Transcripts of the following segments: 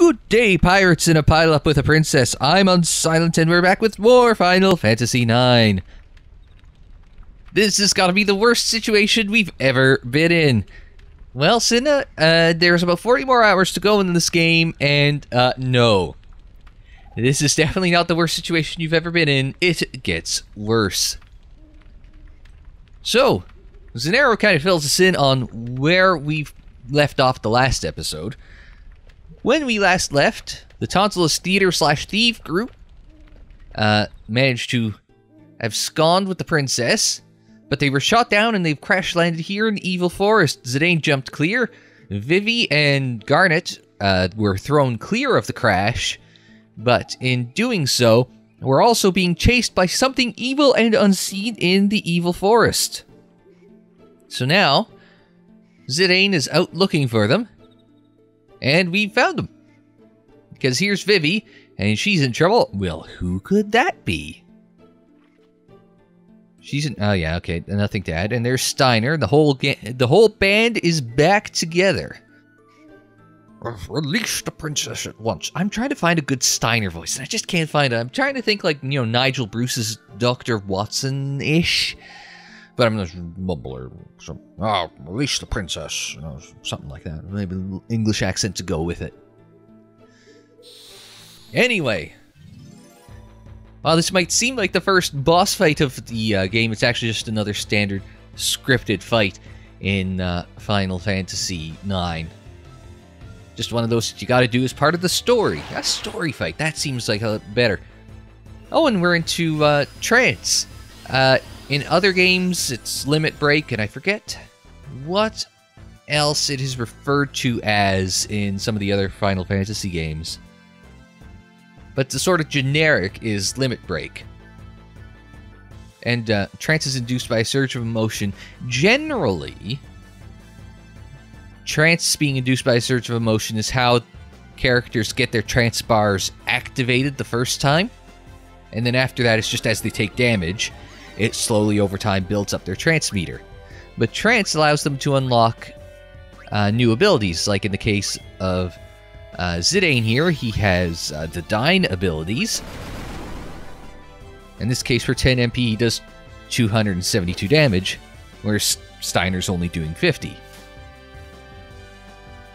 Good day, pirates in a pile up with a princess. I'm Unsilent, and we're back with more Final Fantasy IX. This has got to be the worst situation we've ever been in. Well, Cinna, uh, there's about 40 more hours to go in this game, and uh, no. This is definitely not the worst situation you've ever been in. It gets worse. So, Zenero kind of fills us in on where we've left off the last episode. When we last left, the Tantalus Theater slash Thief group uh, managed to have sconned with the princess, but they were shot down and they've crash landed here in the Evil Forest. Zidane jumped clear. Vivi and Garnet uh, were thrown clear of the crash, but in doing so, were also being chased by something evil and unseen in the Evil Forest. So now, Zidane is out looking for them, and we found them. Because here's Vivi, and she's in trouble. Well, who could that be? She's in. Oh yeah, okay, nothing to add. And there's Steiner. The whole ga- the whole band is back together. Release the princess at once. I'm trying to find a good Steiner voice, and I just can't find it. I'm trying to think like you know Nigel Bruce's Doctor Watson ish, but I'm just mumbler. So, oh, release the princess, you know, something like that. Maybe a little English accent to go with it. Anyway, while this might seem like the first boss fight of the uh, game, it's actually just another standard scripted fight in uh, Final Fantasy IX. Just one of those that you gotta do as part of the story. A story fight, that seems like a better. Oh, and we're into uh, trance. Uh, in other games, it's limit break, and I forget what else it is referred to as in some of the other Final Fantasy games but the sort of generic is limit break. And uh, trance is induced by a surge of emotion. Generally, trance being induced by a surge of emotion is how characters get their trance bars activated the first time. And then after that, it's just as they take damage, it slowly over time builds up their trance meter. But trance allows them to unlock uh, new abilities, like in the case of uh, Zidane here, he has uh, the Dyne abilities. In this case, for 10 MP, he does 272 damage, whereas Steiner's only doing 50.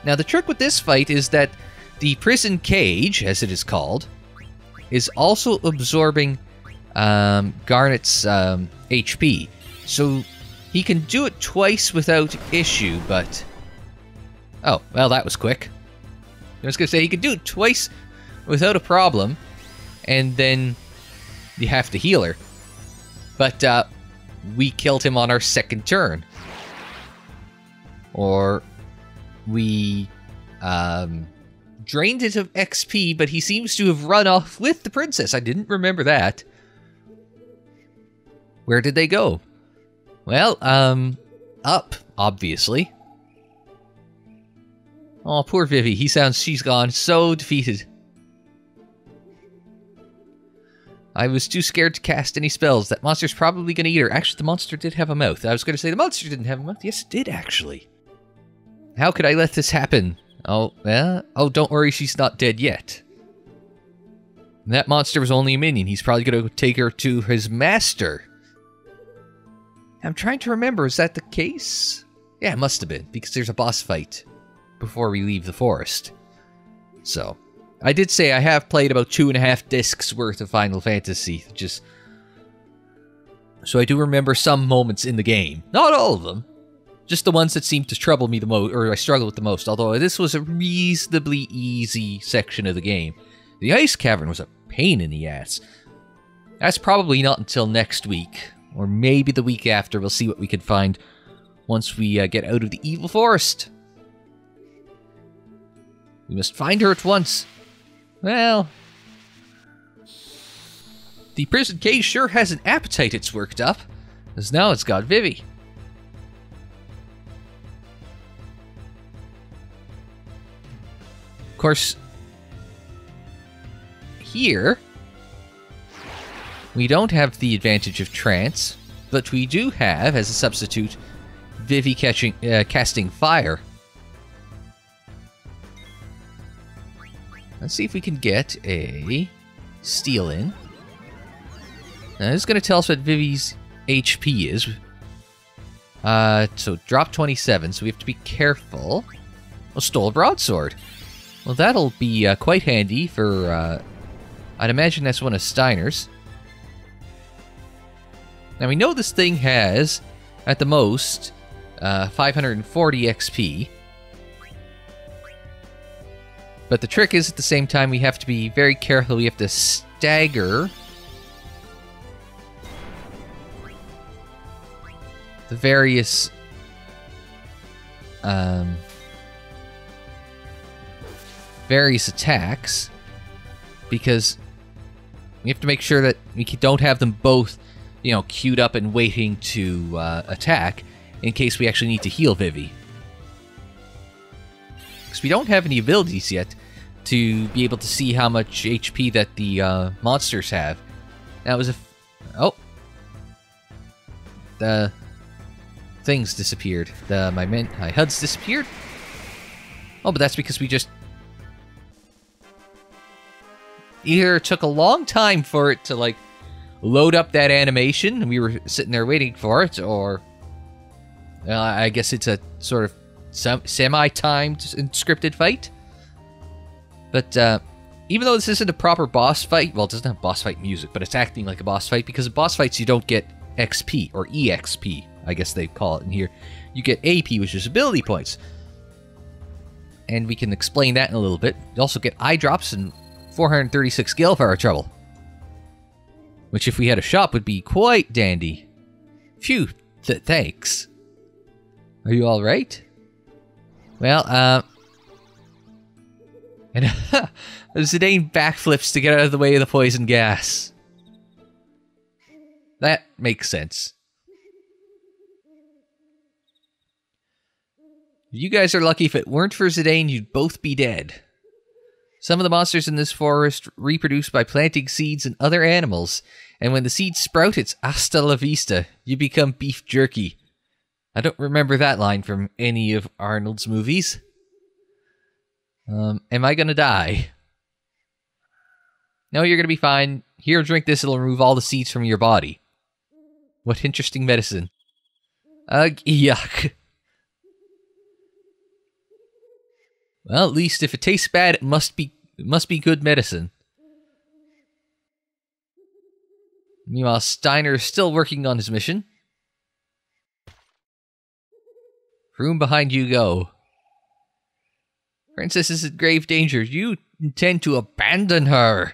Now, the trick with this fight is that the prison cage, as it is called, is also absorbing um, Garnet's um, HP. So he can do it twice without issue, but... Oh, well, that was quick. I was going to say, he could do it twice without a problem, and then you have to heal her. But uh, we killed him on our second turn. Or we um, drained it of XP, but he seems to have run off with the princess. I didn't remember that. Where did they go? Well, um, up, obviously. Oh, poor Vivi. He sounds she's gone so defeated. I was too scared to cast any spells. That monster's probably going to eat her. Actually, the monster did have a mouth. I was going to say the monster didn't have a mouth. Yes, it did, actually. How could I let this happen? Oh, yeah? Oh, don't worry, she's not dead yet. That monster was only a minion. He's probably going to take her to his master. I'm trying to remember, is that the case? Yeah, it must have been, because there's a boss fight before we leave the forest. So, I did say I have played about two and a half discs worth of Final Fantasy, just so I do remember some moments in the game. Not all of them, just the ones that seem to trouble me the most, or I struggle with the most. Although this was a reasonably easy section of the game. The ice cavern was a pain in the ass. That's probably not until next week, or maybe the week after. We'll see what we can find once we uh, get out of the evil forest. We must find her at once. Well, the prison cage sure has an appetite it's worked up, as now it's got Vivi. Of course, here, we don't have the advantage of trance, but we do have, as a substitute, Vivi catching, uh, casting fire. Let's see if we can get a steal in. Now, this is going to tell us what Vivi's HP is. Uh, so drop 27, so we have to be careful. Oh, stole a broadsword. Well, that'll be uh, quite handy for, uh, I'd imagine that's one of Steiner's. Now, we know this thing has, at the most, uh, 540 XP. But the trick is, at the same time, we have to be very careful. We have to stagger the various um, various attacks because we have to make sure that we don't have them both, you know, queued up and waiting to uh, attack in case we actually need to heal Vivi. Because we don't have any abilities yet to be able to see how much HP that the uh, monsters have. That was a... oh. The things disappeared. The my min my HUDs disappeared. Oh, but that's because we just either took a long time for it to like load up that animation we were sitting there waiting for it, or I guess it's a sort of semi-timed scripted fight. But uh, even though this isn't a proper boss fight, well, it doesn't have boss fight music, but it's acting like a boss fight because in boss fights you don't get XP or EXP. I guess they call it in here, you get AP, which is ability points. And we can explain that in a little bit. You also get eye drops and 436 gale power trouble. Which, if we had a shop, would be quite dandy. Phew, th thanks. Are you alright? Well, uh. And Zidane backflips to get out of the way of the poison gas. That makes sense. You guys are lucky if it weren't for Zidane, you'd both be dead. Some of the monsters in this forest reproduce by planting seeds and other animals, and when the seeds sprout, it's hasta la vista. You become beef jerky. I don't remember that line from any of Arnold's movies. Um, am I gonna die? No, you're gonna be fine. Here, drink this, it'll remove all the seeds from your body. What interesting medicine. Ugh, yuck. Well, at least if it tastes bad, it must be it must be good medicine. Meanwhile, Steiner is still working on his mission. Room behind you go. Princess is in grave danger. You intend to abandon her.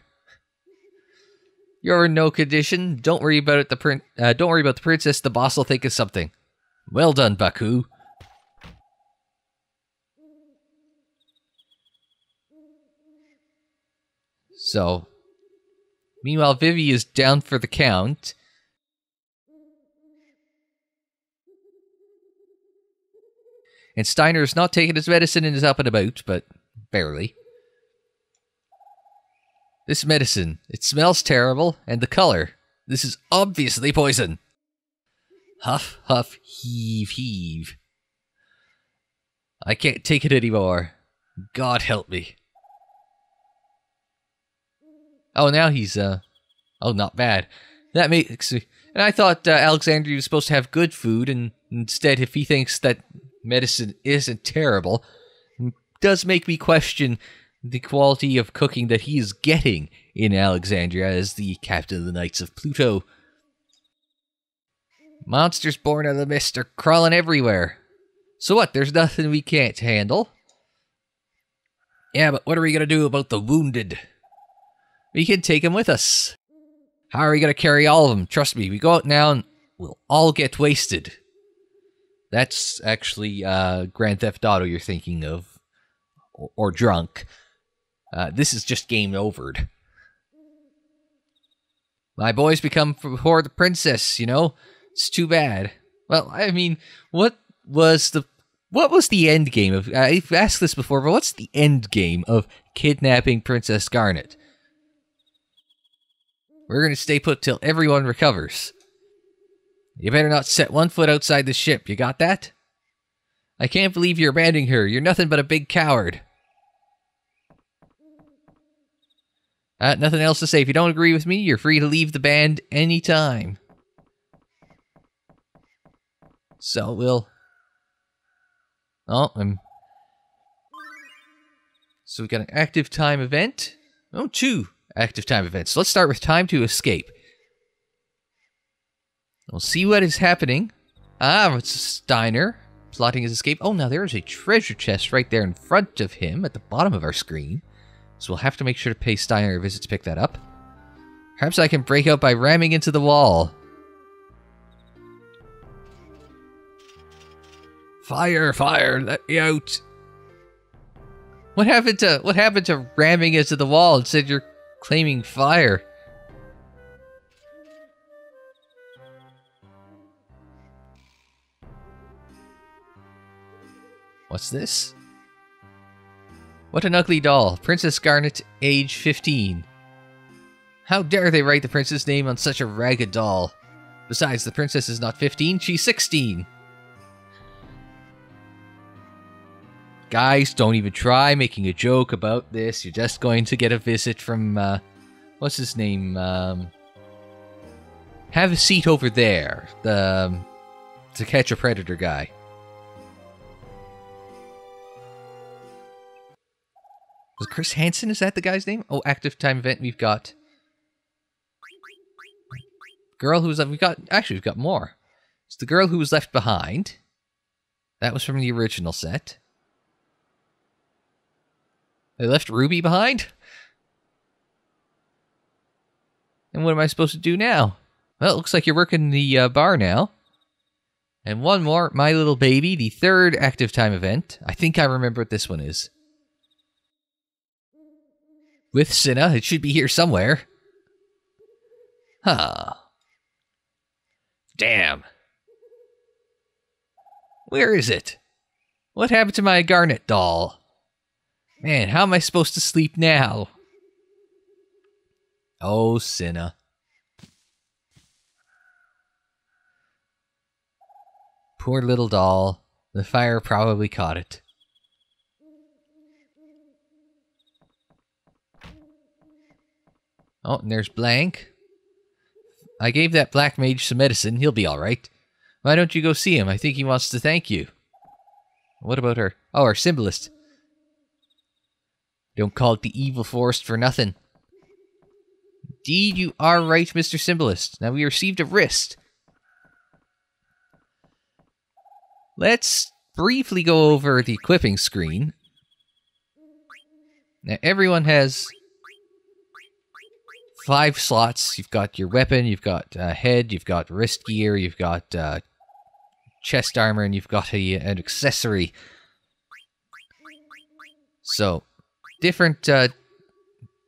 You're in no condition. Don't worry about it. The prin- uh, don't worry about the princess. The boss will think of something. Well done, Baku. So, meanwhile, Vivi is down for the count. And Steiner is not taking his medicine and is up and about, but barely. This medicine, it smells terrible, and the color. This is obviously poison. Huff, huff, heave, heave. I can't take it anymore. God help me. Oh, now he's uh, oh, not bad. That makes. And I thought uh, Alexandria was supposed to have good food, and instead, if he thinks that medicine isn't terrible, does make me question the quality of cooking that he is getting in Alexandria as the captain of the Knights of Pluto. Monsters born out of the mist are crawling everywhere. So what? There's nothing we can't handle. Yeah, but what are we gonna do about the wounded? We can take him with us. How are we going to carry all of them? Trust me, we go out now and we'll all get wasted. That's actually uh, Grand Theft Auto you're thinking of, or, or drunk. Uh, this is just game overed. My boys become before the princess, you know? It's too bad. Well, I mean, what was the what was the end game of I've asked this before, but what's the end game of kidnapping Princess Garnet? We're going to stay put till everyone recovers. You better not set one foot outside the ship. You got that? I can't believe you're abandoning her. You're nothing but a big coward. Uh, nothing else to say. If you don't agree with me, you're free to leave the band anytime. So we'll. Oh, I'm. So we've got an active time event. Oh, two active time events. Let's start with time to escape. We'll see what is happening. Ah, it's Steiner plotting his escape. Oh, now there is a treasure chest right there in front of him at the bottom of our screen. So we'll have to make sure to pay Steiner a visit to pick that up. Perhaps I can break out by ramming into the wall. Fire, fire, let me out. What happened to what happened to ramming into the wall instead you're claiming fire? What's this? What an ugly doll. Princess Garnet, age 15. How dare they write the princess name on such a ragged doll? Besides, the princess is not 15, she's 16. Guys, don't even try making a joke about this. You're just going to get a visit from, uh, what's his name? Um, have a seat over there. The, um, to catch a predator guy. Was Chris Hansen, is that the guy's name? Oh, active time event, we've got... Girl who's... We've got... Actually, we've got more. It's the girl who was left behind. That was from the original set. They left Ruby behind? And what am I supposed to do now? Well, it looks like you're working the uh, bar now. And one more, My Little Baby, the third active time event. I think I remember what this one is with Cinna. It should be here somewhere. Huh. Damn. Where is it? What happened to my Garnet doll? Man, how am I supposed to sleep now? Oh, Cinna. Poor little doll. The fire probably caught it. Oh, and there's Blank. I gave that black mage some medicine. He'll be alright. Why don't you go see him? I think he wants to thank you. What about her? Oh, our symbolist. Don't call it the evil forest for nothing. Indeed, you are right, Mr. Symbolist. Now we received a wrist. Let's briefly go over the equipping screen. Now, everyone has five slots. You've got your weapon, you've got uh, head, you've got wrist gear, you've got uh, chest armor, and you've got a, an accessory. So, different uh,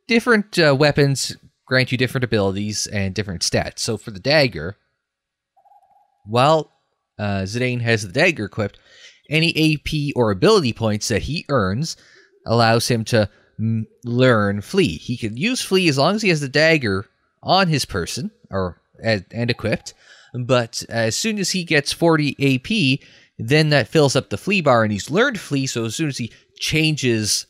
different uh, weapons grant you different abilities and different stats. So, for the dagger, while uh, Zidane has the dagger equipped, any AP or ability points that he earns allows him to learn flee. He can use flee as long as he has the dagger on his person or and equipped. But as soon as he gets 40 AP, then that fills up the flee bar and he's learned flee. So as soon as he changes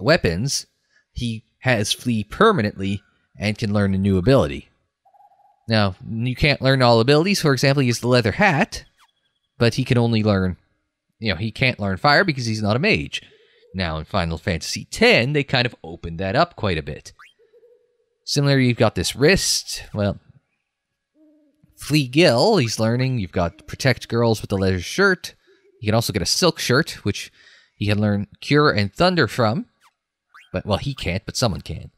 weapons, he has flee permanently and can learn a new ability. Now, you can't learn all abilities. For example, he has the leather hat, but he can only learn, you know, he can't learn fire because he's not a mage. Now, in Final Fantasy X, they kind of opened that up quite a bit. Similarly, you've got this wrist. Well, Flee-Gil, he's learning. You've got Protect Girls with the leather shirt. You can also get a silk shirt, which he can learn Cure and Thunder from. But, well, he can't, but someone can.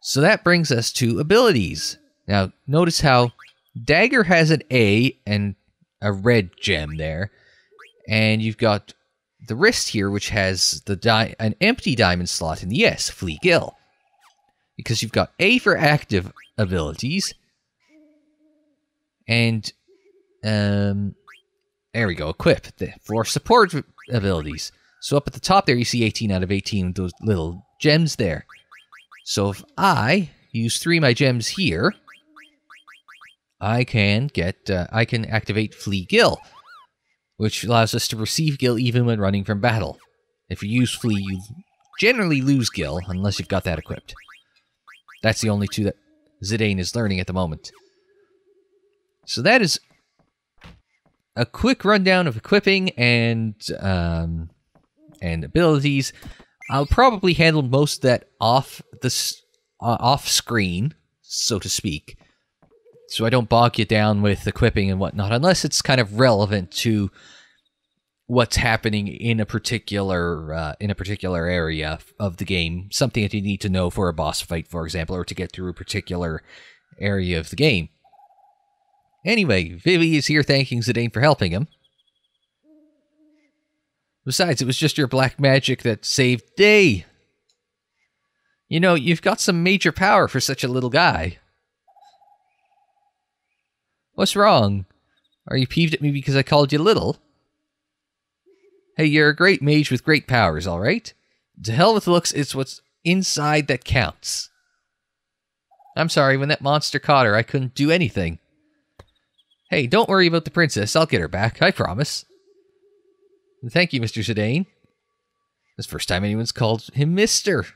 So that brings us to abilities. Now, notice how Dagger has an A and a red gem there. And you've got the wrist here, which has the an empty diamond slot in the S, Flee-Gil. Because you've got A for active abilities, and um, there we go, equip the, for support abilities. So up at the top there, you see 18 out of 18 those little gems there. So if I use three of my gems here, I can get, uh, I can activate Flee-Gil which allows us to receive Gil even when running from battle. If you use Flee, you generally lose Gil, unless you've got that equipped. That's the only two that Zidane is learning at the moment. So that is a quick rundown of equipping and um, and abilities. I'll probably handle most of that off the uh, off screen, so to speak, so I don't bog you down with equipping and whatnot, unless it's kind of relevant to what's happening in a particular uh, in a particular area of the game, something that you need to know for a boss fight, for example, or to get through a particular area of the game. Anyway, Vivi is here thanking Zidane for helping him. Besides, it was just your black magic that saved Day. You know, you've got some major power for such a little guy. What's wrong? Are you peeved at me because I called you little? Hey, you're a great mage with great powers, alright? To hell with looks, it's what's inside that counts. I'm sorry, when that monster caught her, I couldn't do anything. Hey, don't worry about the princess. I'll get her back, I promise. Thank you, Mr. Zidane. It's the first time anyone's called him Mister.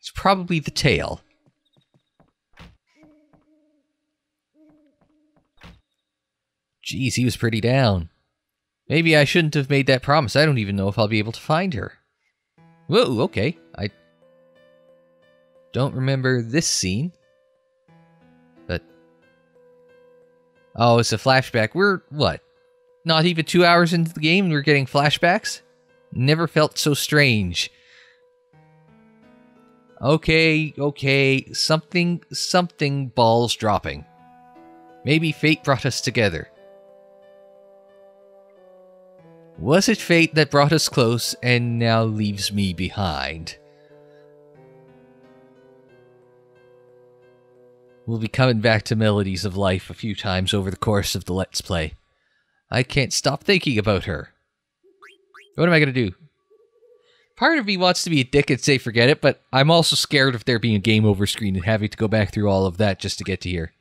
It's probably the tail. Geez, he was pretty down. Maybe I shouldn't have made that promise. I don't even know if I'll be able to find her. Whoa, okay. I don't remember this scene. Oh, it's a flashback. We're, what? Not even two hours into the game and we're getting flashbacks? Never felt so strange. Okay, okay. Something, something balls dropping. Maybe fate brought us together. Was it fate that brought us close and now leaves me behind? We'll be coming back to melodies of life a few times over the course of the Let's Play. I can't stop thinking about her. What am I going to do? Part of me wants to be a dick and say forget it, but I'm also scared of there being a game over screen and having to go back through all of that just to get to here.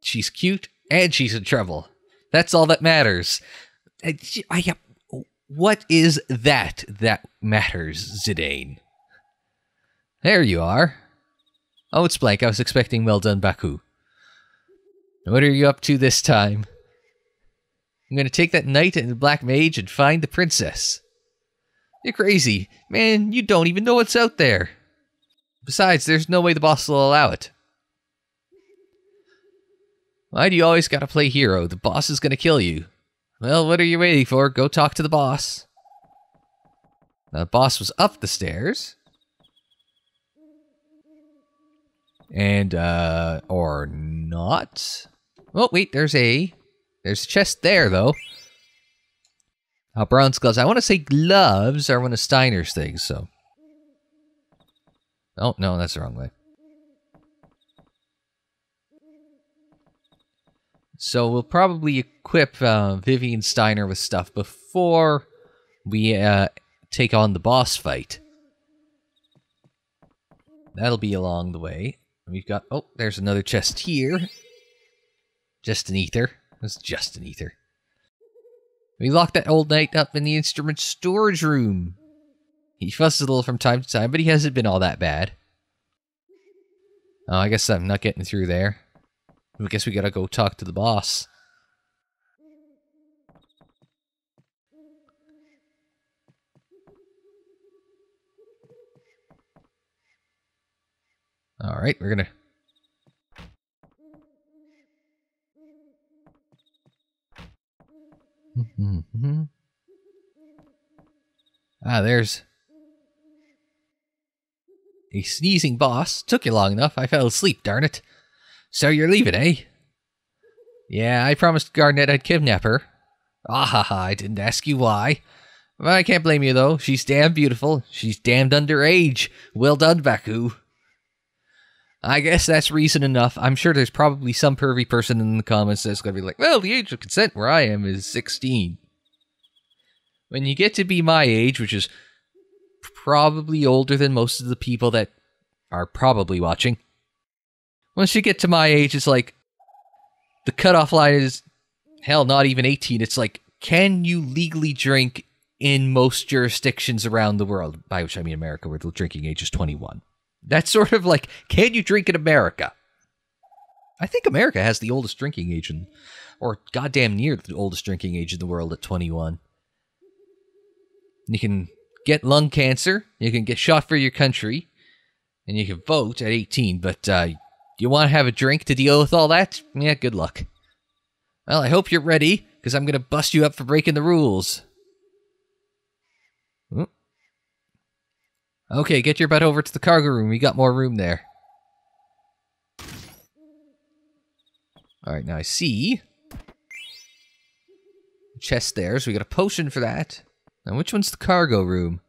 She's cute and she's in trouble. That's all that matters. Uh, I, I, what is that that matters, Zidane? There you are. Oh, it's blank. I was expecting well done, Baku. What are you up to this time? I'm gonna take that knight and the black mage and find the princess. You're crazy. Man, you don't even know what's out there. Besides, there's no way the boss will allow it. Why do you always gotta play hero? The boss is gonna kill you. Well, what are you waiting for? Go talk to the boss. the boss was up the stairs. And, uh, or not. Oh, wait, there's a, there's a chest there, though. Oh, bronze gloves. I want to say gloves are one of Steiner's things, so. Oh, no, that's the wrong way. So we'll probably equip uh, Vivi and Steiner with stuff before we uh, take on the boss fight. That'll be along the way. We've got... Oh, there's another chest here. Just an ether. It's just an ether. We locked that old knight up in the instrument storage room. He fusses a little from time to time, but he hasn't been all that bad. Oh, I guess I'm not getting through there. I guess we gotta go talk to the boss. Alright, we're gonna... ah, there's... A sneezing boss. Took you long enough. I fell asleep, darn it. So you're leaving, eh? Yeah, I promised Garnet I'd kidnap her. Ah ha ha, I didn't ask you why. But I can't blame you though. She's damn beautiful. She's damned underage. Well done, Baku. I guess that's reason enough. I'm sure there's probably some pervy person in the comments that's going to be like, well, the age of consent where I am is 16. When you get to be my age, which is probably older than most of the people that are probably watching, once you get to my age, it's like the cutoff line is hell, not even 18. It's like, can you legally drink in most jurisdictions around the world, by which I mean America, where the drinking age is 21. That's sort of like, can you drink in America? I think America has the oldest drinking age, in, or goddamn near the oldest drinking age in the world at 21. You can get lung cancer, you can get shot for your country, and you can vote at 18, but uh, you want to have a drink to deal with all that? Yeah, good luck. Well, I hope you're ready, because I'm going to bust you up for breaking the rules. Okay, get your butt over to the cargo room. We got more room there. Alright, now I see. Chest there, so we got a potion for that. Now, which one's the cargo room?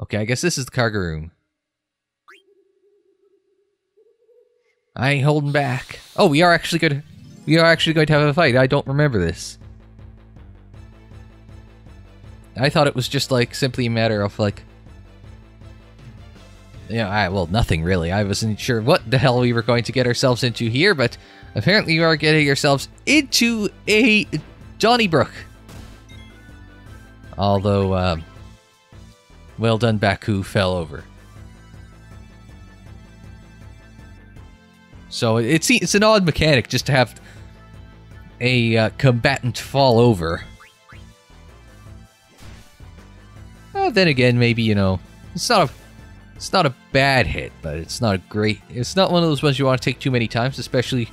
Okay, I guess this is the cargo room. I ain't holding back. Oh, we are actually to... We are actually going to have a fight. I don't remember this. I thought it was just like simply a matter of like you know, I, well, nothing really. I wasn't sure what the hell we were going to get ourselves into here, but apparently we are getting ourselves into a Donnybrook. Although, um, well done, Baku fell over. So it's it's an odd mechanic just to have a uh, combatant fall over. Uh, then again, maybe you know it's not a it's not a bad hit, but it's not a great. It's not one of those ones you want to take too many times, especially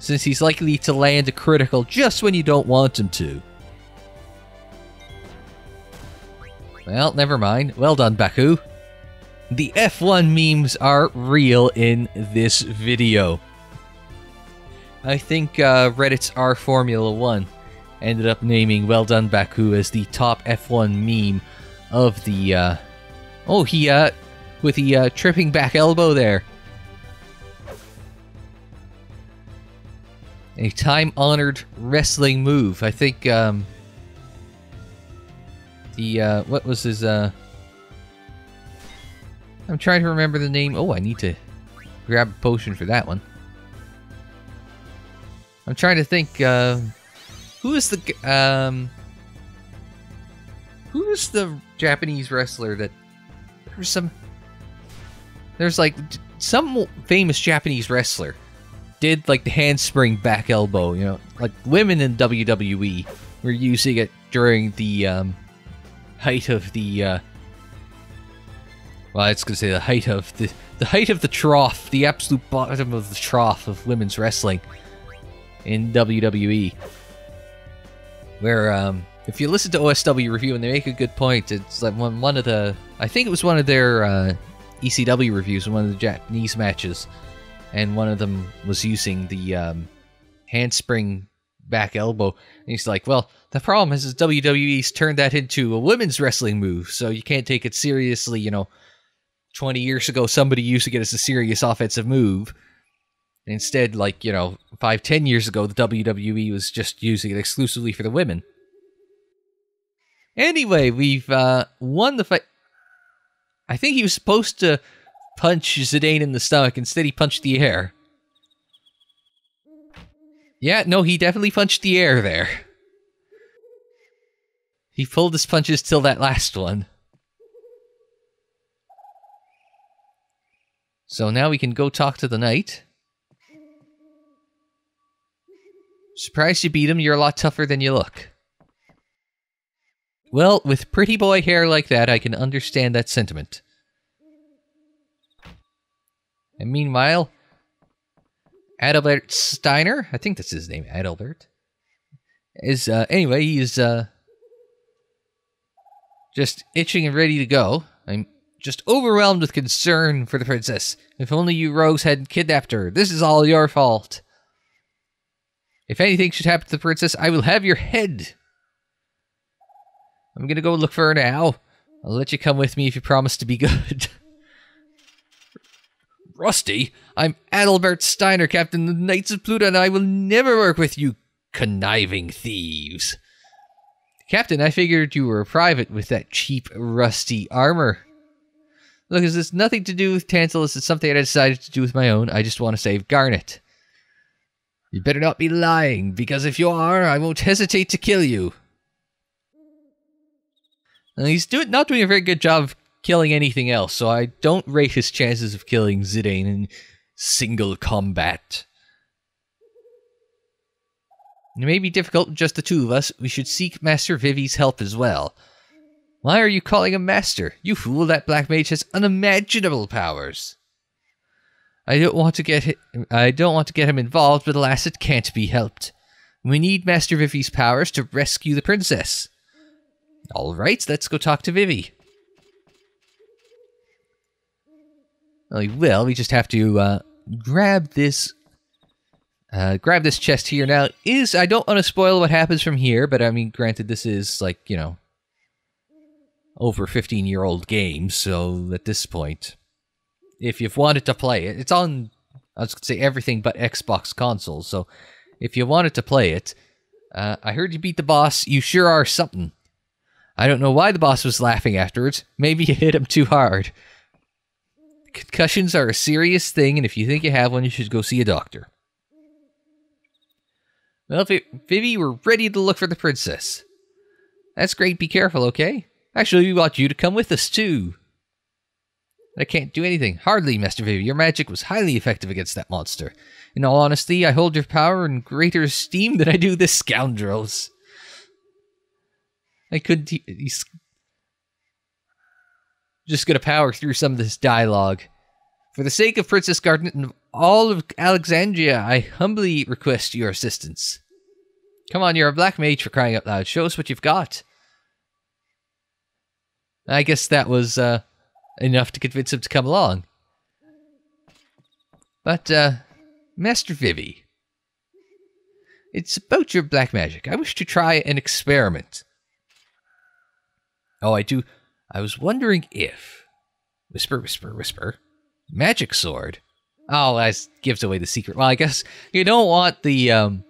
since he's likely to land a critical just when you don't want him to. Well, never mind. Well done, Baku. The F1 memes are real in this video. I think uh, Reddit's R Formula 1 ended up naming Well Done Baku as the top F1 meme of the. Uh... Oh, he uh, with the uh, tripping back elbow there. A time-honored wrestling move. I think um, the uh, what was his? Uh, I'm trying to remember the name. Oh, I need to grab a potion for that one. I'm trying to think. Uh, who is the um, who is the Japanese wrestler that there's some there's like some famous Japanese wrestler did like the handspring back elbow. You know, like women in WWE were using it during the um, height of the. Uh, well, I was gonna say the height of the the height of the trough, the absolute bottom of the trough of women's wrestling in WWE. Where um, if you listen to OSW review and they make a good point, it's like one one of the I think it was one of their uh, ECW reviews in one of the Japanese matches, and one of them was using the um, handspring back elbow. And he's like, "Well, the problem is, is WWE's turned that into a women's wrestling move, so you can't take it seriously." You know, twenty years ago, somebody used to get as a serious offensive move. Instead, like you know, five, ten years ago, the WWE was just using it exclusively for the women. Anyway, we've uh, won the fight. I think he was supposed to punch Zidane in the stomach. Instead, he punched the air. Yeah, no, he definitely punched the air there. He pulled his punches till that last one. So now we can go talk to the knight. Surprised you beat him, you're a lot tougher than you look. Well, with pretty boy hair like that, I can understand that sentiment. And meanwhile, Adalbert Steiner, I think that's his name, Adalbert, is, uh, anyway, he's, uh, just itching and ready to go. I'm just overwhelmed with concern for the princess. If only you rogues hadn't kidnapped her. This is all your fault. If anything should happen to the princess, I will have your head. I'm gonna go look for her now. I'll let you come with me if you promise to be good. Rusty, I'm Adalbert Steiner, Captain of the Knights of Pluto, and I will never work with you conniving thieves. Captain, I figured you were a private with that cheap, rusty armor. Look, this has nothing to do with Tantalus. It's something I decided to do with my own. I just want to save Garnet. You better not be lying, because if you are, I won't hesitate to kill you. And he's doing not doing a very good job of killing anything else, so I don't rate his chances of killing Zidane in single combat. It may be difficult just the two of us. We should seek Master Vivi's help as well. Why are you calling him Master? You fool, that black mage has unimaginable powers. I don't want to get hi- I don't want to get him involved, but alas, it can't be helped. We need Master Vivi's powers to rescue the princess. All right, let's go talk to Vivi. Well, we just have to uh, grab this. Uh, grab this chest here. Now, is I don't want to spoil what happens from here, but I mean, granted, this is like you know over 15 year old game, so at this point, if you've wanted to play it, it's on. I was to say everything but Xbox consoles. So, if you wanted to play it, uh, I heard you beat the boss. You sure are something. I don't know why the boss was laughing afterwards. Maybe you hit him too hard. Concussions are a serious thing, and if you think you have one, you should go see a doctor. Well, Vivi, we're ready to look for the princess. That's great. Be careful, okay? Actually, we want you to come with us, too. I can't do anything. Hardly, Master Vivi. Your magic was highly effective against that monster. In all honesty, I hold your power in greater esteem than I do this scoundrel's. I could. He's just gonna power through some of this dialogue. For the sake of Princess Garnet and all of Alexandria, I humbly request your assistance. Come on, you're a black mage for crying out loud. Show us what you've got. I guess that was uh, enough to convince him to come along. But, uh, Master Vivi, it's about your black magic. I wish to try an experiment. Oh, I do. I was wondering if. Whisper, whisper, whisper. Magic sword. Oh, that gives away the secret. Well, I guess you don't want the um,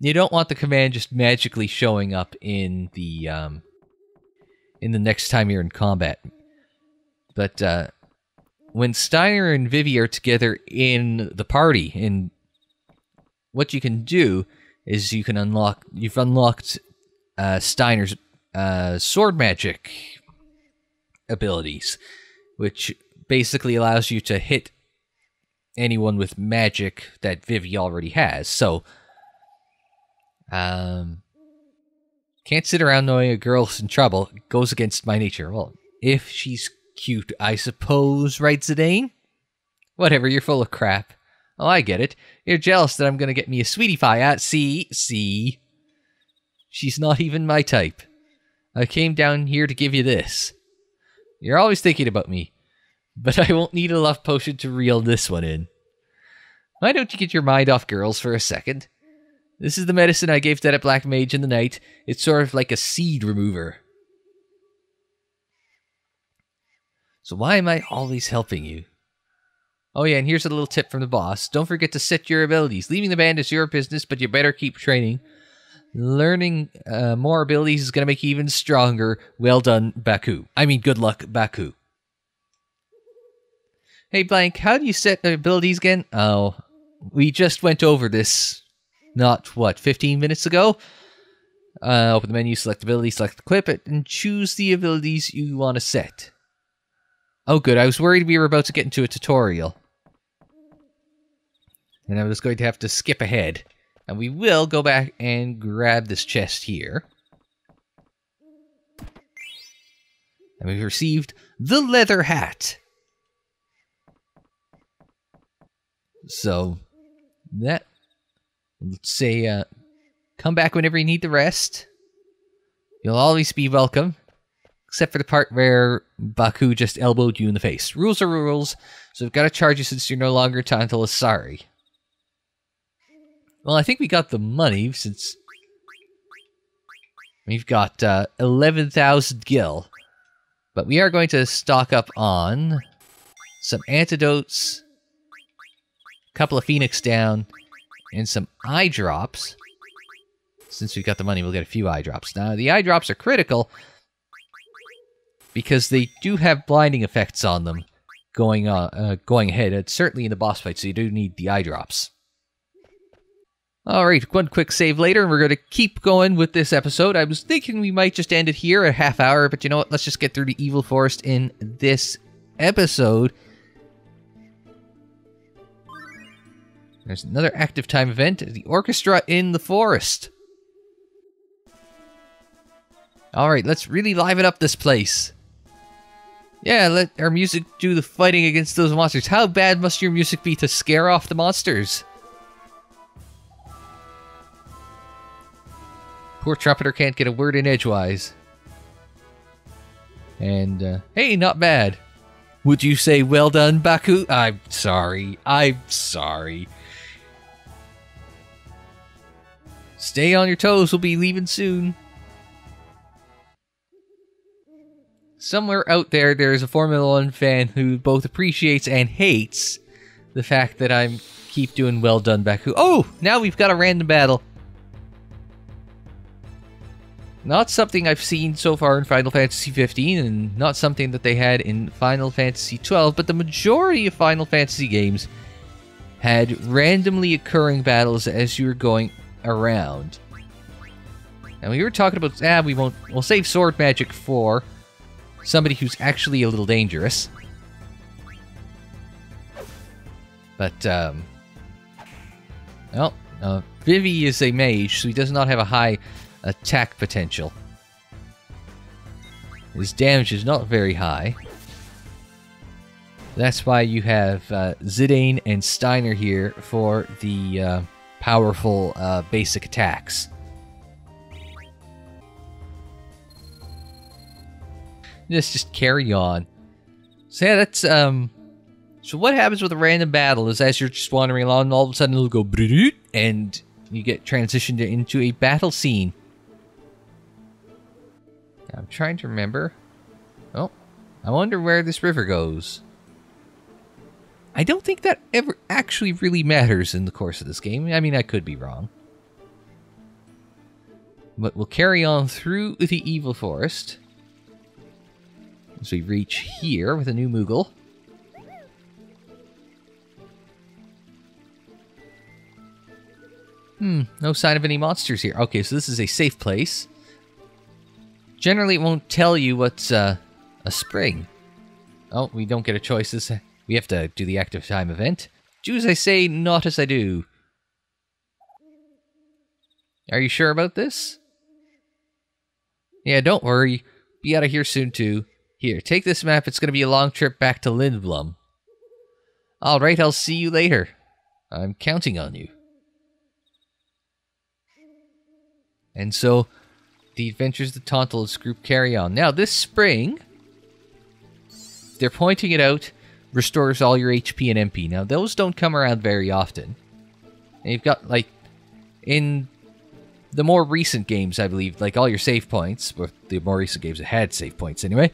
you don't want the command just magically showing up in the um, in the next time you're in combat. But uh, when Steiner and Vivi are together in the party, and what you can do is you can unlock. You've unlocked uh, Steiner's uh, sword magic abilities, which basically allows you to hit anyone with magic that Vivi already has. So, um, can't sit around knowing a girl's in trouble. It goes against my nature. Well, if she's cute, I suppose, right, Zidane? Whatever, you're full of crap. Oh, I get it. You're jealous that I'm gonna get me a sweetie pie at see, see. She's not even my type. I came down here to give you this. You're always thinking about me, but I won't need a love potion to reel this one in. Why don't you get your mind off girls for a second? This is the medicine I gave to that black mage in the night. It's sort of like a seed remover. So why am I always helping you? Oh yeah, and here's a little tip from the boss. Don't forget to set your abilities. Leaving the band is your business, but you better keep training. Learning uh, more abilities is going to make you even stronger. Well done, Baku. I mean, good luck, Baku. Hey, Blank, how do you set abilities again? Oh, we just went over this not, what, 15 minutes ago? Uh, open the menu, select ability, select equip it, and choose the abilities you want to set. Oh, good. I was worried we were about to get into a tutorial. And I was going to have to skip ahead. And we will go back and grab this chest here. And we've received the leather hat. So, that, let's say, uh, come back whenever you need the rest. You'll always be welcome. Except for the part where Baku just elbowed you in the face. Rules are rules, so I've got to charge you since you're no longer Tantalus sorry. Well, I think we got the money since we've got uh, 11,000 gil. But we are going to stock up on some antidotes, a couple of phoenix down, and some eye drops. Since we've got the money, we'll get a few eye drops. Now, the eye drops are critical because they do have blinding effects on them going uh, uh going ahead. It's certainly in the boss fight, so you do need the eye drops. All right, one quick save later, and we're going to keep going with this episode. I was thinking we might just end it here, a half hour, but you know what? Let's just get through the Evil Forest in this episode. There's another active time event, the orchestra in the forest. All right, let's really liven up this place. Yeah, let our music do the fighting against those monsters. How bad must your music be to scare off the monsters? Poor trumpeter can't get a word in edgewise. And, uh, hey, not bad. Would you say well done, Baku? I'm sorry. I'm sorry. Stay on your toes. We'll be leaving soon. Somewhere out there, there's a Formula One fan who both appreciates and hates the fact that I'm keep doing well done, Baku. Oh, now we've got a random battle. Not something I've seen so far in Final Fantasy 15, and not something that they had in Final Fantasy 12, but the majority of Final Fantasy games had randomly occurring battles as you were going around. And we were talking about, ah, we won't, we'll save Sword Magic for somebody who's actually a little dangerous. But, um, well, uh, Vivi is a mage, so he does not have a high attack potential. His damage is not very high. That's why you have uh, Zidane and Steiner here for the uh, powerful uh, basic attacks. Let's just carry on. So yeah, that's um. So what happens with a random battle is as you're just wandering along, all of a sudden it'll go and you get transitioned into a battle scene. I'm trying to remember. Oh, I wonder where this river goes. I don't think that ever actually really matters in the course of this game. I mean, I could be wrong. But we'll carry on through the Evil Forest. As we reach here with a new Moogle. Hmm, no sign of any monsters here. Okay, so this is a safe place. Generally, it won't tell you what's uh, a spring. Oh, we don't get a choice. This, we have to do the active time event. Do as I say, not as I do. Are you sure about this? Yeah, don't worry. Be out of here soon, too. Here, take this map. It's going to be a long trip back to Lindblum. Alright, I'll see you later. I'm counting on you. And so, the Adventures of the Tantalus group carry on. Now, this spring, they're pointing it out, restores all your HP and MP. Now, those don't come around very often. And you've got, like, in the more recent games, I believe, like all your save points, or the more recent games that had save points anyway,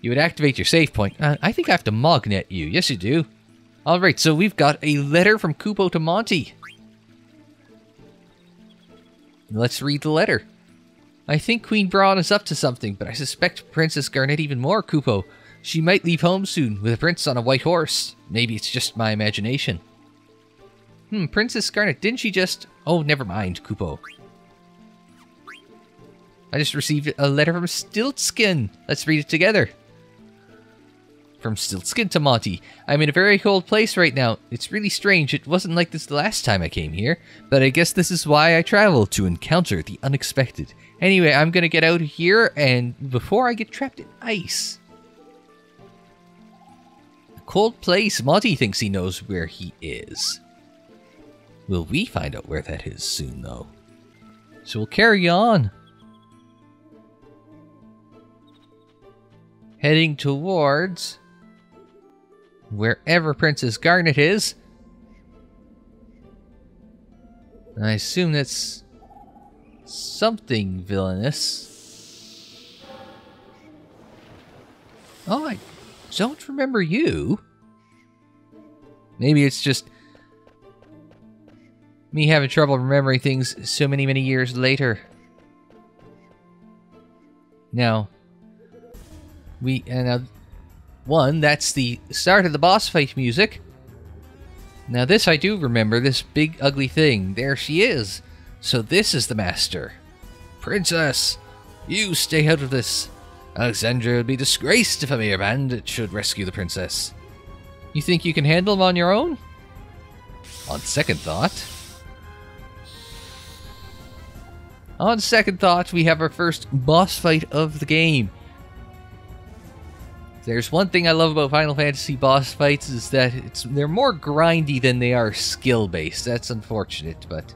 you would activate your save point. Uh, I think I have to magnet you. Yes, you do. Alright, so we've got a letter from Kupo to Monty. Let's read the letter. I think Queen Brahne is up to something, but I suspect Princess Garnet even more, Kupo. She might leave home soon, with a prince on a white horse. Maybe it's just my imagination. Hmm, Princess Garnet, didn't she just... Oh, never mind, Kupo. I just received a letter from Stiltzkin. Let's read it together. From Stiltzkin to Monty. I'm in a very cold place right now. It's really strange. It wasn't like this the last time I came here, but I guess this is why I travel, to encounter the unexpected. Anyway, I'm gonna get out of here, and before I get trapped in ice. A cold place. Monty thinks he knows where he is. Will we find out where that is soon, though? So we'll carry on. Heading towards wherever Princess Garnet is. I assume that's something villainous. Oh, I don't remember you. Maybe it's just me having trouble remembering things so many, many years later. Now, we, and now one, that's the start of the boss fight music. Now this I do remember, this big ugly thing. There she is. So this is the master. Princess, you stay out of this. Alexandria would be disgraced if a mere bandit should rescue the princess. You think you can handle him on your own? On second thought. On second thought, we have our first boss fight of the game. There's one thing I love about Final Fantasy boss fights is that it's they're more grindy than they are skill based. That's unfortunate, but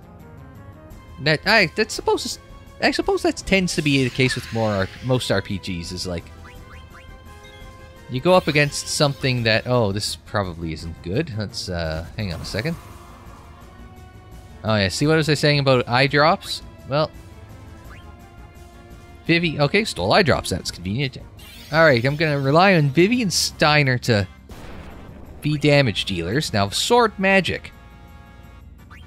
that I that's supposed to I suppose that tends to be the case with more most RPGs. Is like you go up against something that oh this probably isn't good. Let's uh, hang on a second. Oh yeah, see what was I saying about eye drops? Well, Vivi, okay, stole eye drops. That's convenient. Alright, I'm going to rely on Vivi and Steiner to be damage dealers. Now, sword magic.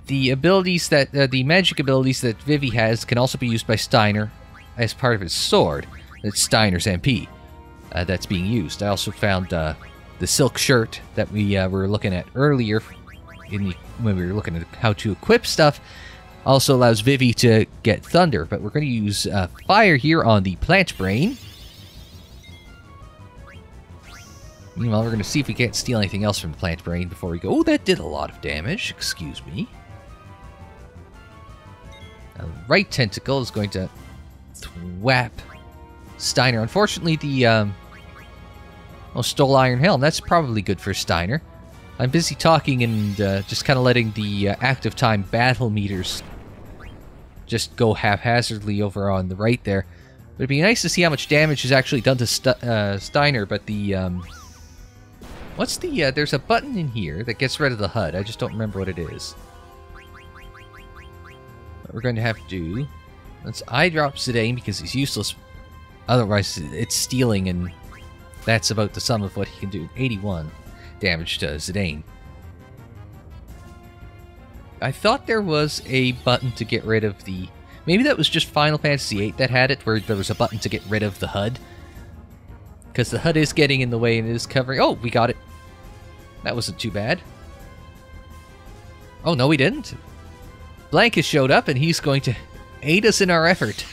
The abilities that, uh, the magic abilities that Vivi has can also be used by Steiner as part of his sword. That's Steiner's MP uh, that's being used. I also found uh, the silk shirt that we uh, were looking at earlier in the, when we were looking at how to equip stuff. Also allows Vivi to get thunder, but we're going to use uh, fire here on the plant brain. Meanwhile, we're going to see if we can't steal anything else from the plant brain before we go. Oh, that did a lot of damage. Excuse me. The right tentacle is going to thwap Steiner. Unfortunately, the um, oh, stole Iron Helm. That's probably good for Steiner. I'm busy talking and uh, just kind of letting the uh, active time battle meters just go haphazardly over on the right there. But it'd be nice to see how much damage is actually done to St uh, Steiner, but the... Um, what's the... Uh, there's a button in here that gets rid of the HUD. I just don't remember what it is. We're going to have to do... Let's eye drop Zidane because he's useless. Otherwise, it's stealing, and that's about the sum of what he can do. 81 damage to Zidane. I thought there was a button to get rid of the... Maybe that was just Final Fantasy VIII that had it, where there was a button to get rid of the HUD. Because the HUD is getting in the way and it is covering... Oh, we got it. That wasn't too bad. Oh, no, we didn't. Blank has showed up, and he's going to aid us in our effort.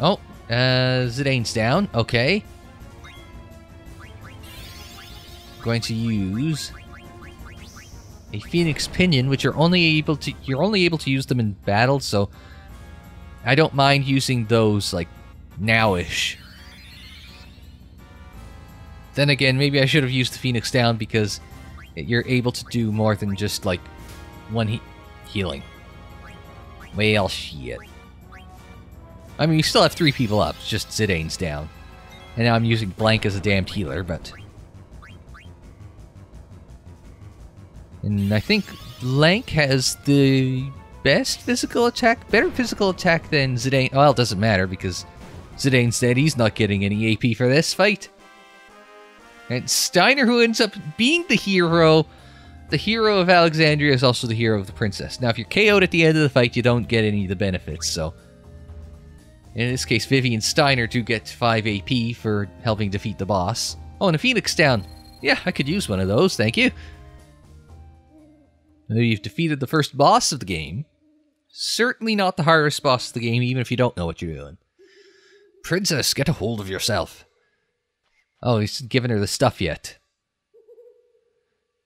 Oh, uh, Zidane's down. Okay. Going to use a Phoenix Pinion, which you're only able to you're only able to use them in battle, so I don't mind using those like nowish. Then again, maybe I should have used the Phoenix down because you're able to do more than just like one he healing. Well, shit. I mean, you still have three people up, just Zidane's down. And now I'm using Blank as a damned healer, but And I think Blank has the best physical attack, better physical attack than Zidane. Well, it doesn't matter because Zidane said he's not getting any AP for this fight. And Steiner, who ends up being the hero, the hero of Alexandria is also the hero of the princess. Now, if you're KO'd at the end of the fight, you don't get any of the benefits, so... In this case, Vivi and Steiner do get 5 AP for helping defeat the boss. Oh, and a Phoenix down. Yeah, I could use one of those, thank you. You've defeated the first boss of the game. Certainly not the hardest boss of the game, even if you don't know what you're doing. Princess, get a hold of yourself. Oh, he's given her the stuff yet.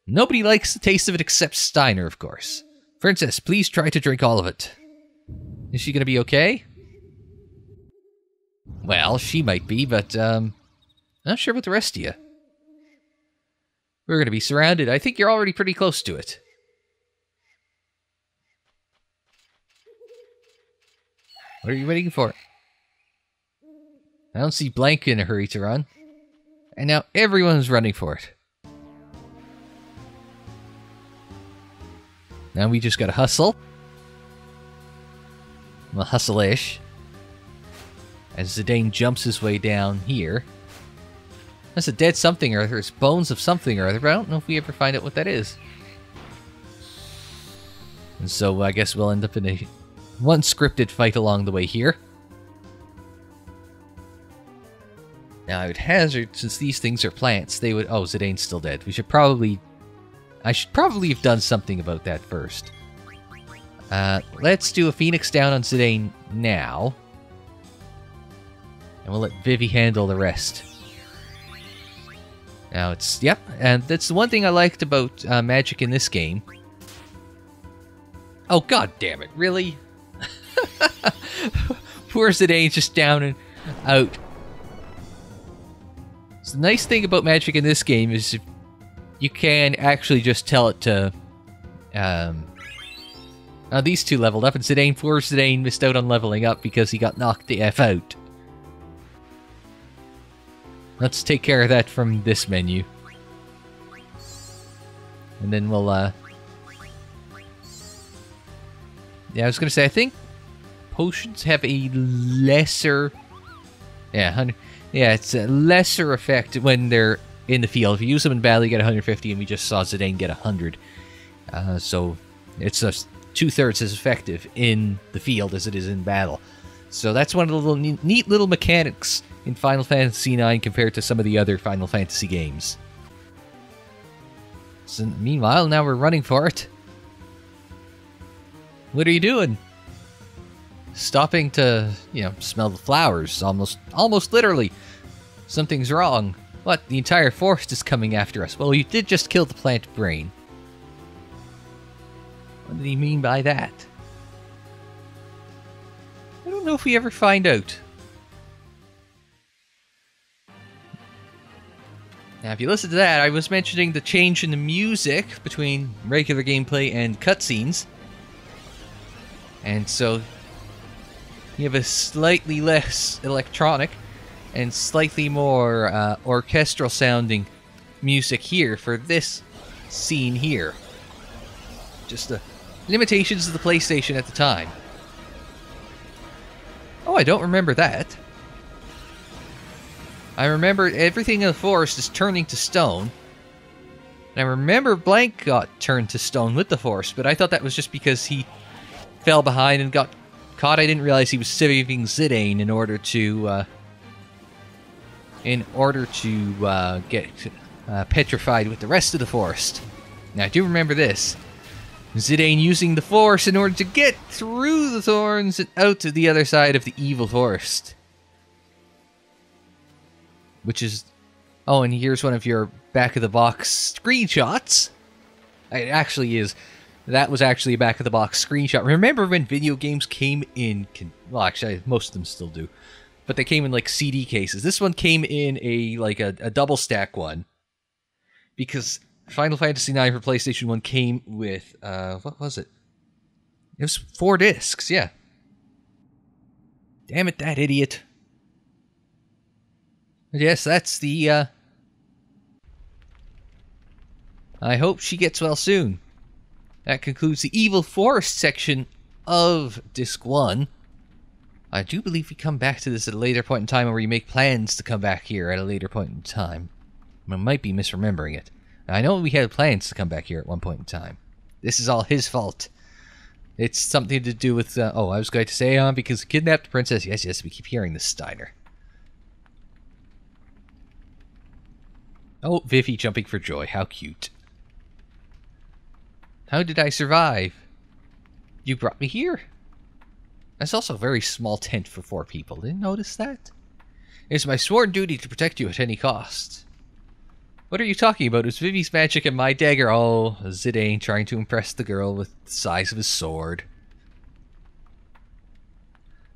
Nobody likes the taste of it except Steiner, of course. Princess, please try to drink all of it. Is she going to be okay? Well, she might be, but, um, I'm not sure about the rest of you. We're going to be surrounded. I think you're already pretty close to it. What are you waiting for? I don't see Blank in a hurry to run. And now everyone's running for it. Now we just gotta hustle. Well, hustle-ish. As Zidane jumps his way down here. That's a dead something or other. It's bones of something or other, but I don't know if we ever find out what that is. And so I guess we'll end up in a one scripted fight along the way here. Now, I would hazard, since these things are plants, they would... Oh, Zidane's still dead. We should probably... I should probably have done something about that first. Uh, let's do a Phoenix down on Zidane now. And we'll let Vivi handle the rest. Now it's... Yep, and that's the one thing I liked about uh, Magic in this game. Oh, god damn it, really? Poor Zidane just down and out. So the nice thing about Magic in this game is you can actually just tell it to... Um, now these two leveled up, and Zidane, poor Zidane missed out on leveling up because he got knocked the F out. Let's take care of that from this menu. And then we'll, uh... Yeah, I was gonna say, I think potions have a lesser... Yeah, 100... Yeah, it's a lesser effect when they're in the field. If you use them in battle, you get 150, and we just saw Zidane get 100. Uh, so it's a two-thirds as effective in the field as it is in battle. So that's one of the little neat, neat little mechanics in Final Fantasy IX compared to some of the other Final Fantasy games. So meanwhile, now we're running for it. What are you doing? Stopping to, you know, smell the flowers, almost, almost literally. Something's wrong. What? The entire forest is coming after us. Well, you did just kill the plant brain. What did he mean by that? I don't know if we ever find out. Now, if you listen to that, I was mentioning the change in the music between regular gameplay and cutscenes. And so you have a slightly less electronic and slightly more uh, orchestral sounding music here for this scene here. Just the limitations of the PlayStation at the time. Oh, I don't remember that. I remember everything in the forest is turning to stone. And I remember Blank got turned to stone with the forest, but I thought that was just because he fell behind and got caught. I didn't realize he was saving Zidane in order to, uh, in order to uh, get uh, petrified with the rest of the forest. Now I do remember this. Zidane using the force in order to get through the thorns and out to the other side of the evil forest. Which is... Oh, and here's one of your back-of-the-box screenshots. It actually is that was actually a back of the box screenshot. Remember when video games came in? Well, actually, most of them still do, but they came in like CD cases. This one came in a like a, a double stack one because Final Fantasy IX for PlayStation One came with uh, what was it? It was four discs. Yeah. Damn it, that idiot. Yes, that's the. Uh, I hope she gets well soon. That concludes the Evil Forest section of Disc 1. I do believe we come back to this at a later point in time, or we make plans to come back here at a later point in time. I might be misremembering it. I know we had plans to come back here at one point in time. This is all his fault. It's something to do with, uh, oh, I was going to say, uh, because kidnapped princess. Yes, yes, we keep hearing this Steiner. Oh, Vivi jumping for joy. How cute. How did I survive? You brought me here. That's also a very small tent for four people. Didn't notice that? It's my sworn duty to protect you at any cost. What are you talking about? It's Vivi's magic and my dagger. Oh, Zidane trying to impress the girl with the size of his sword.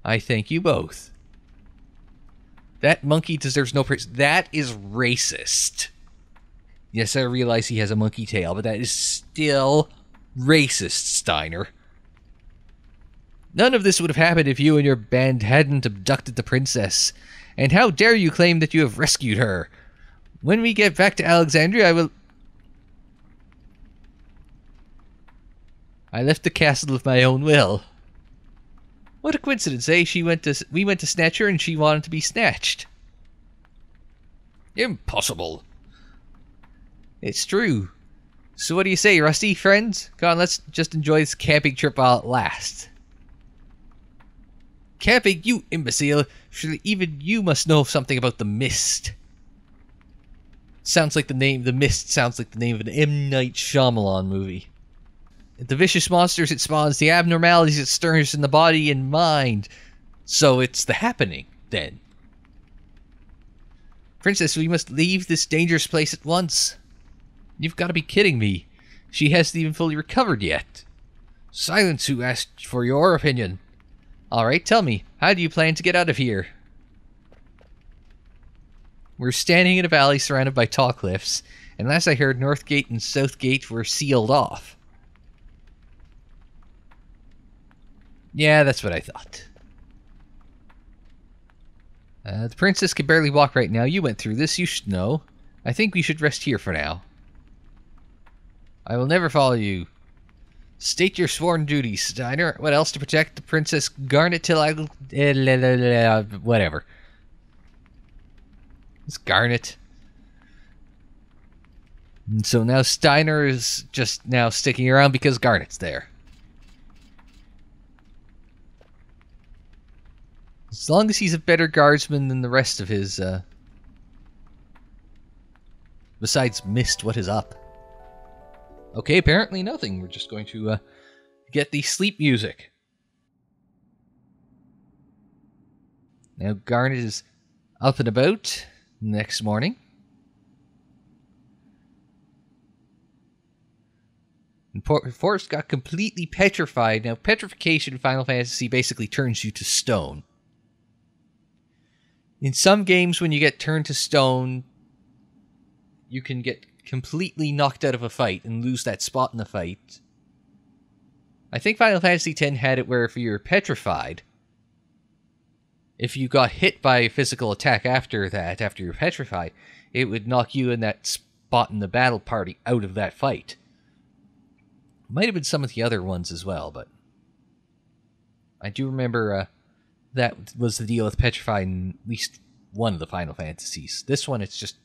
I thank you both. That monkey deserves no praise. That is racist. Yes, I realize he has a monkey tail, but that is still Racist, Steiner. None of this would have happened if you and your band hadn't abducted the princess. And how dare you claim that you have rescued her? When we get back to Alexandria, I will... I left the castle of my own will. What a coincidence, eh? She went to... We went to snatch her and she wanted to be snatched. Impossible. It's true. So what do you say, Rusty, friends? Come on, let's just enjoy this camping trip while it lasts. Camping, you imbecile! Surely even you must know something about the mist. Sounds like the name, the mist sounds like the name of an M. Night Shyamalan movie. The vicious monsters it spawns, the abnormalities it stirs in the body and mind. So it's the happening, then. Princess, we must leave this dangerous place at once. You've got to be kidding me. She hasn't even fully recovered yet. Silence who asked for your opinion. Alright, tell me, how do you plan to get out of here? We're standing in a valley surrounded by tall cliffs, and last I heard, North Gate and South Gate were sealed off. Yeah, that's what I thought. Uh, the princess can barely walk right now. You went through this, you should know. I think we should rest here for now. I will never follow you. State your sworn duties, Steiner. What else to protect the Princess Garnet till I... Uh, whatever. It's Garnet. And so now Steiner is just now sticking around because Garnet's there. As long as he's a better guardsman than the rest of his, uh... Besides Mist, what is up? Okay, apparently nothing. We're just going to, uh, get the sleep music. Now Garnet is up and about next morning. And Forrest got completely petrified. Now, petrification in Final Fantasy basically turns you to stone. In some games, when you get turned to stone, you can get completely knocked out of a fight and lose that spot in the fight. I think Final Fantasy X had it where if you're petrified, if you got hit by a physical attack after that, after you're petrified, it would knock you in that spot in the battle party out of that fight. Might have been some of the other ones as well, but I do remember uh, that was the deal with petrified in at least one of the Final Fantasies. This one, it's just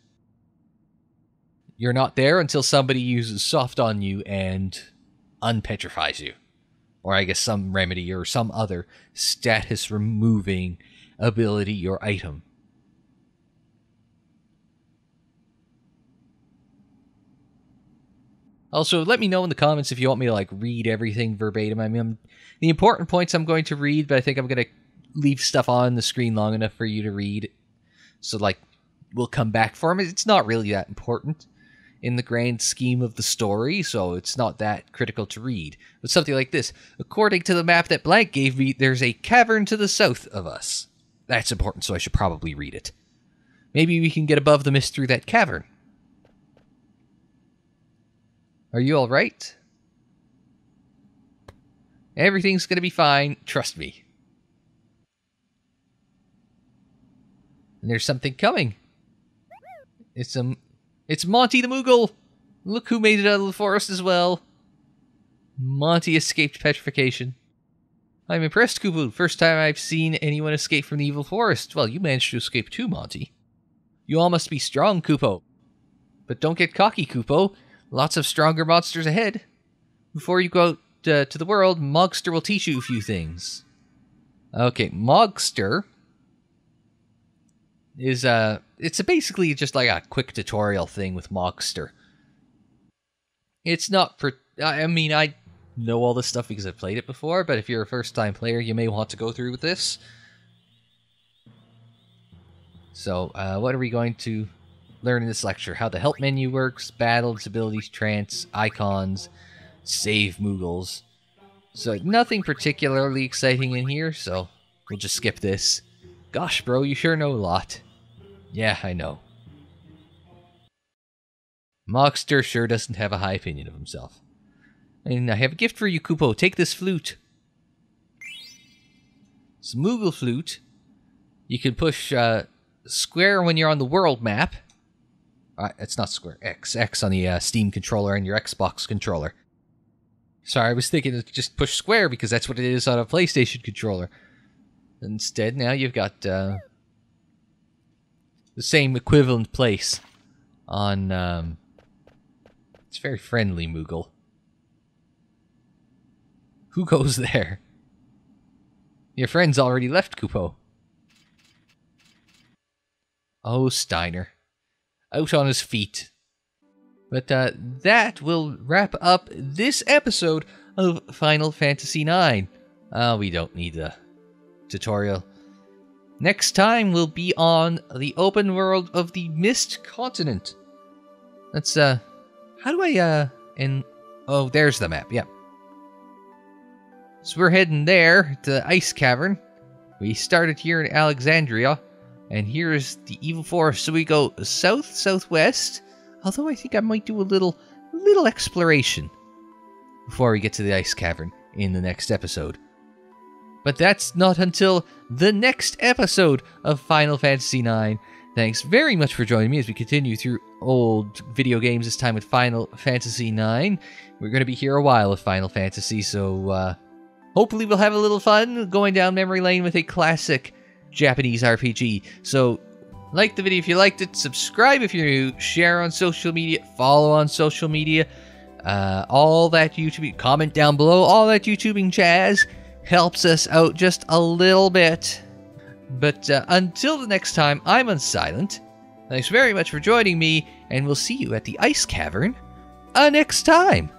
you're not there until somebody uses soft on you and unpetrifies you. Or I guess some remedy or some other status removing ability or item. Also, let me know in the comments if you want me to like read everything verbatim. I mean, I'm, the important points I'm going to read, but I think I'm going to leave stuff on the screen long enough for you to read. So, like, we'll come back for them. It's not really that important in the grand scheme of the story, so it's not that critical to read. But something like this According to the map that Blank gave me, there's a cavern to the south of us. That's important, so I should probably read it. Maybe we can get above the mist through that cavern. Are you alright? Everything's gonna be fine, trust me. And there's something coming. It's a, it's Monty the Moogle. Look who made it out of the forest as well. Monty escaped petrification. I'm impressed, Kupo. First time I've seen anyone escape from the evil forest. Well, you managed to escape too, Monty. You all must be strong, Kupo. But don't get cocky, Kupo. Lots of stronger monsters ahead. Before you go out uh, to the world, Mogster will teach you a few things. Okay, Mogster is uh it's basically just like a quick tutorial thing with Mogster. It's not for I mean I know all this stuff because I've played it before, but if you're a first time player, you may want to go through with this. So, uh, what are we going to learn in this lecture? How the help menu works, battles, abilities, trance, icons, save Moogles. So, nothing particularly exciting in here, so we'll just skip this. Gosh, bro, you sure know a lot. Yeah, I know. Mogster sure doesn't have a high opinion of himself. And I have a gift for you, Kupo. Take this flute. It's a Moogle flute. You can push uh, square when you're on the world map. Uh, it's not square. X. X on the uh, Steam controller and your Xbox controller. Sorry, I was thinking to just push square because that's what it is on a PlayStation controller. Instead, now you've got uh, the same equivalent place on. Um, it's very friendly, Moogle. Who goes there? Your friend's already left, Kupo. Oh, Steiner. Out on his feet. But uh, that will wrap up this episode of Final Fantasy IX. Uh, we don't need a tutorial. Next time we'll be on the open world of the Mist Continent. Let's, uh, how do I, uh, in, oh, there's the map, yeah. So we're heading there to the Ice Cavern. We started here in Alexandria, and here's the Evil Forest. So we go south, southwest, although I think I might do a little, little exploration before we get to the Ice Cavern in the next episode. But that's not until the next episode of Final Fantasy IX. Thanks very much for joining me as we continue through old video games, this time with Final Fantasy IX. We're going to be here a while with Final Fantasy, so uh, hopefully we'll have a little fun going down memory lane with a classic Japanese RPG. So, like the video if you liked it, subscribe if you're new, share on social media, follow on social media, uh, all that YouTube, comment down below, all that YouTubing jazz helps us out just a little bit. But uh, until the next time, I'm Unsilent. Thanks very much for joining me, and we'll see you at the Ice Cavern uh, next time.